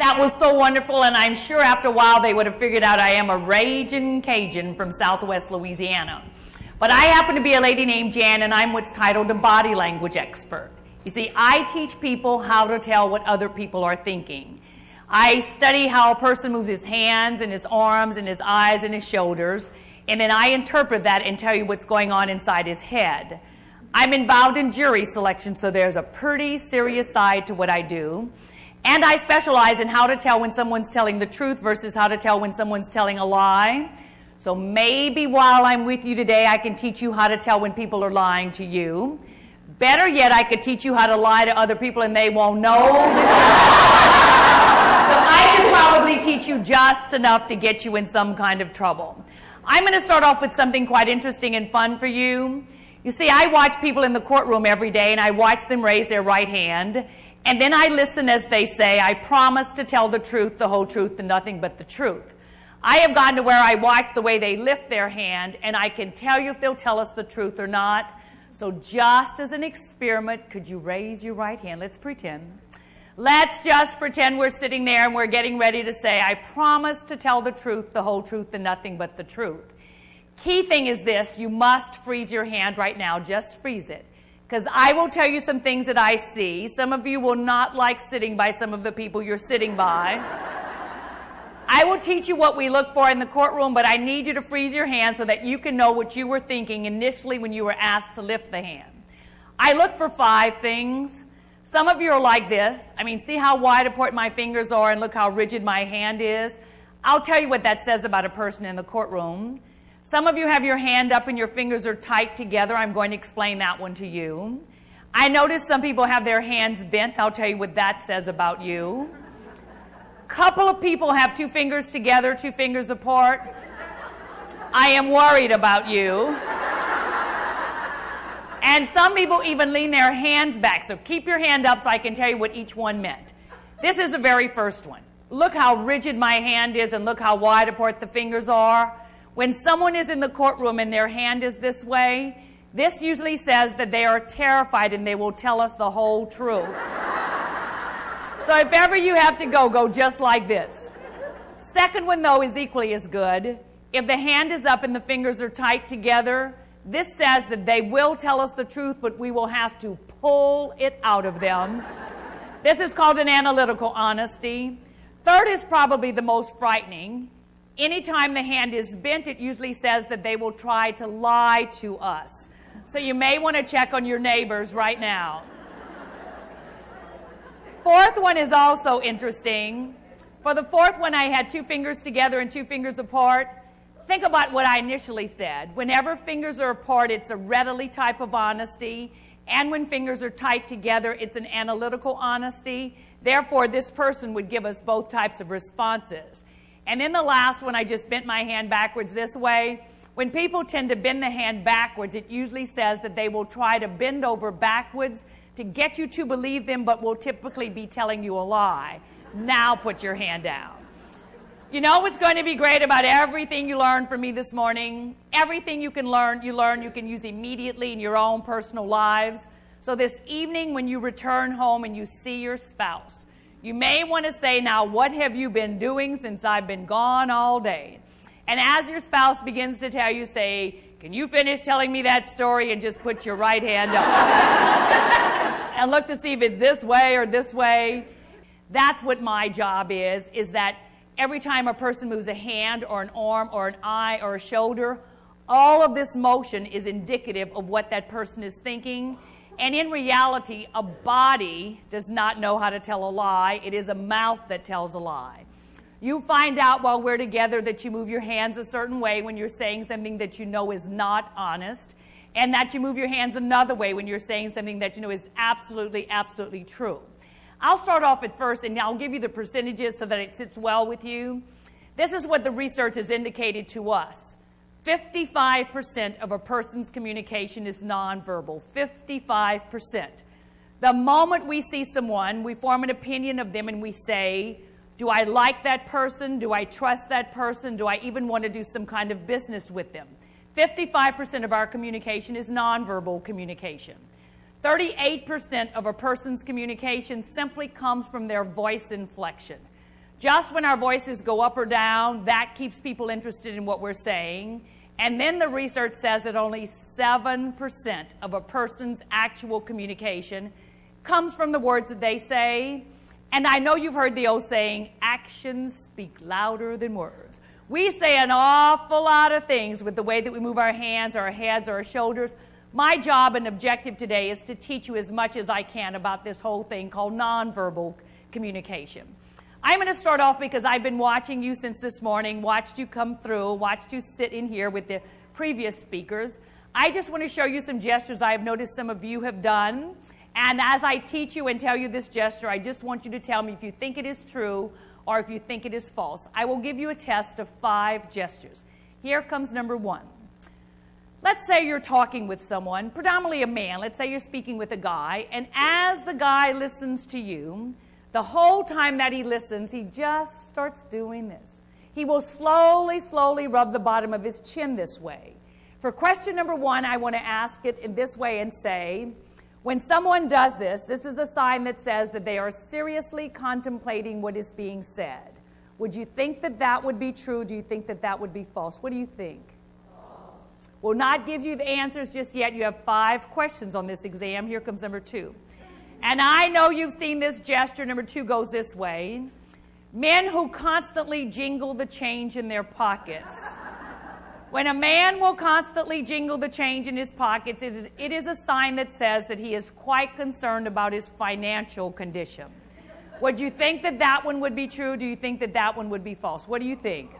That was so wonderful, and I'm sure after a while they would have figured out I am a raging Cajun from southwest Louisiana. But I happen to be a lady named Jan, and I'm what's titled a body language expert. You see, I teach people how to tell what other people are thinking. I study how a person moves his hands and his arms and his eyes and his shoulders, and then I interpret that and tell you what's going on inside his head. I'm involved in jury selection, so there's a pretty serious side to what I do. And I specialize in how to tell when someone's telling the truth versus how to tell when someone's telling a lie. So maybe while I'm with you today, I can teach you how to tell when people are lying to you. Better yet, I could teach you how to lie to other people and they won't know the so I could probably teach you just enough to get you in some kind of trouble. I'm going to start off with something quite interesting and fun for you. You see, I watch people in the courtroom every day and I watch them raise their right hand. And then I listen as they say, I promise to tell the truth, the whole truth, and nothing but the truth. I have gotten to where I watch the way they lift their hand, and I can tell you if they'll tell us the truth or not. So, just as an experiment, could you raise your right hand? Let's pretend. Let's just pretend we're sitting there and we're getting ready to say, I promise to tell the truth, the whole truth, and nothing but the truth. Key thing is this you must freeze your hand right now. Just freeze it because I will tell you some things that I see. Some of you will not like sitting by some of the people you're sitting by. I will teach you what we look for in the courtroom, but I need you to freeze your hand so that you can know what you were thinking initially when you were asked to lift the hand. I look for five things. Some of you are like this. I mean, see how wide apart my fingers are and look how rigid my hand is. I'll tell you what that says about a person in the courtroom. Some of you have your hand up and your fingers are tight together. I'm going to explain that one to you. I notice some people have their hands bent. I'll tell you what that says about you. Couple of people have two fingers together, two fingers apart. I am worried about you. And some people even lean their hands back. So keep your hand up so I can tell you what each one meant. This is the very first one. Look how rigid my hand is and look how wide apart the fingers are. When someone is in the courtroom and their hand is this way, this usually says that they are terrified and they will tell us the whole truth. so if ever you have to go, go just like this. Second one, though, is equally as good. If the hand is up and the fingers are tight together, this says that they will tell us the truth, but we will have to pull it out of them. this is called an analytical honesty. Third is probably the most frightening. Anytime the hand is bent, it usually says that they will try to lie to us. So you may want to check on your neighbors right now. Fourth one is also interesting. For the fourth one, I had two fingers together and two fingers apart. Think about what I initially said. Whenever fingers are apart, it's a readily type of honesty. And when fingers are tight together, it's an analytical honesty. Therefore, this person would give us both types of responses. And in the last one, I just bent my hand backwards this way. When people tend to bend the hand backwards, it usually says that they will try to bend over backwards to get you to believe them, but will typically be telling you a lie. Now put your hand down. You know what's going to be great about everything you learned from me this morning? Everything you can learn, you learn, you can use immediately in your own personal lives. So this evening, when you return home and you see your spouse, you may want to say, Now, what have you been doing since I've been gone all day? And as your spouse begins to tell you, say, Can you finish telling me that story? And just put your right hand up. and look to see if it's this way or this way. That's what my job is, is that every time a person moves a hand or an arm or an eye or a shoulder, all of this motion is indicative of what that person is thinking and in reality, a body does not know how to tell a lie. It is a mouth that tells a lie. You find out while we're together that you move your hands a certain way when you're saying something that you know is not honest, and that you move your hands another way when you're saying something that you know is absolutely, absolutely true. I'll start off at first and I'll give you the percentages so that it sits well with you. This is what the research has indicated to us. 55% of a person's communication is nonverbal. 55%. The moment we see someone, we form an opinion of them and we say, Do I like that person? Do I trust that person? Do I even want to do some kind of business with them? 55% of our communication is nonverbal communication. 38% of a person's communication simply comes from their voice inflection. Just when our voices go up or down, that keeps people interested in what we're saying. And then the research says that only 7% of a person's actual communication comes from the words that they say. And I know you've heard the old saying, actions speak louder than words. We say an awful lot of things with the way that we move our hands, our heads, or our shoulders. My job and objective today is to teach you as much as I can about this whole thing called nonverbal communication. I'm going to start off because I've been watching you since this morning, watched you come through, watched you sit in here with the previous speakers. I just want to show you some gestures I have noticed some of you have done. And as I teach you and tell you this gesture, I just want you to tell me if you think it is true or if you think it is false. I will give you a test of five gestures. Here comes number one. Let's say you're talking with someone, predominantly a man. Let's say you're speaking with a guy, and as the guy listens to you, the whole time that he listens, he just starts doing this. He will slowly, slowly rub the bottom of his chin this way. For question number one, I want to ask it in this way and say, when someone does this, this is a sign that says that they are seriously contemplating what is being said. Would you think that that would be true? Do you think that that would be false? What do you think? Will not give you the answers just yet. You have five questions on this exam. Here comes number two. And I know you've seen this gesture. Number two goes this way men who constantly jingle the change in their pockets. When a man will constantly jingle the change in his pockets, it is, it is a sign that says that he is quite concerned about his financial condition. Would you think that that one would be true? Do you think that that one would be false? What do you think?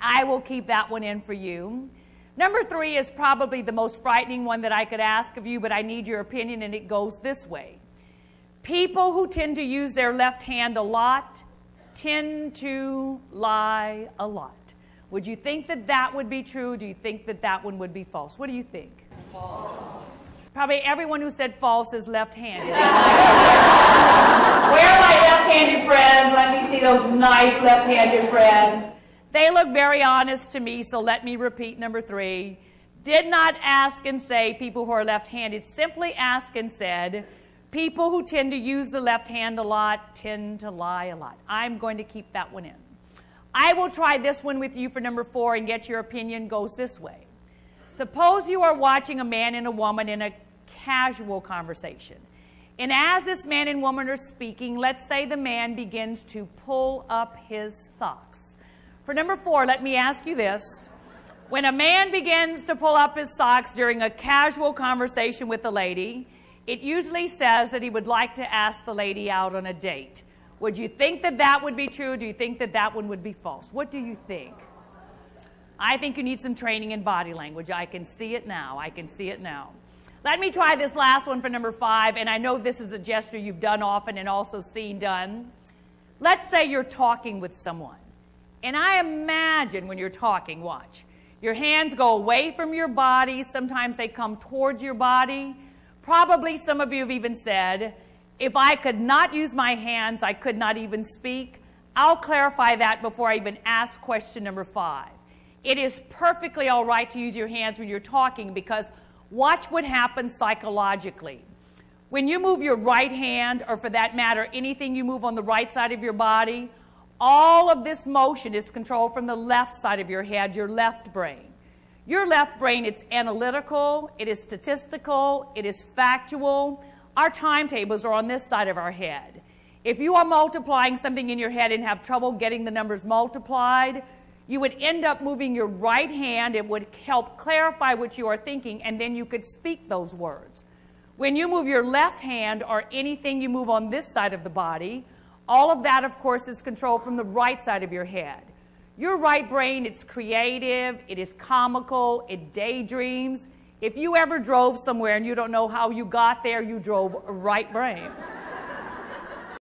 I will keep that one in for you. Number three is probably the most frightening one that I could ask of you, but I need your opinion, and it goes this way. People who tend to use their left hand a lot tend to lie a lot. Would you think that that would be true? Do you think that that one would be false? What do you think? False. Probably everyone who said false is left handed. Where are my left handed friends? Let me see those nice left handed friends. They look very honest to me, so let me repeat number three. Did not ask and say people who are left handed, simply ask and said, People who tend to use the left hand a lot tend to lie a lot. I'm going to keep that one in. I will try this one with you for number four and get your opinion goes this way. Suppose you are watching a man and a woman in a casual conversation. And as this man and woman are speaking, let's say the man begins to pull up his socks. For number four, let me ask you this. When a man begins to pull up his socks during a casual conversation with a lady, it usually says that he would like to ask the lady out on a date. Would you think that that would be true? Do you think that that one would be false? What do you think? I think you need some training in body language. I can see it now. I can see it now. Let me try this last one for number five, and I know this is a gesture you've done often and also seen done. Let's say you're talking with someone, and I imagine when you're talking, watch, your hands go away from your body. Sometimes they come towards your body. Probably some of you have even said, if I could not use my hands, I could not even speak. I'll clarify that before I even ask question number five. It is perfectly all right to use your hands when you're talking because watch what happens psychologically. When you move your right hand, or for that matter, anything you move on the right side of your body, all of this motion is controlled from the left side of your head, your left brain. Your left brain, it's analytical, it is statistical, it is factual. Our timetables are on this side of our head. If you are multiplying something in your head and have trouble getting the numbers multiplied, you would end up moving your right hand. It would help clarify what you are thinking, and then you could speak those words. When you move your left hand or anything you move on this side of the body, all of that, of course, is controlled from the right side of your head. Your right brain, it's creative, it is comical, it daydreams. If you ever drove somewhere and you don't know how you got there, you drove right brain.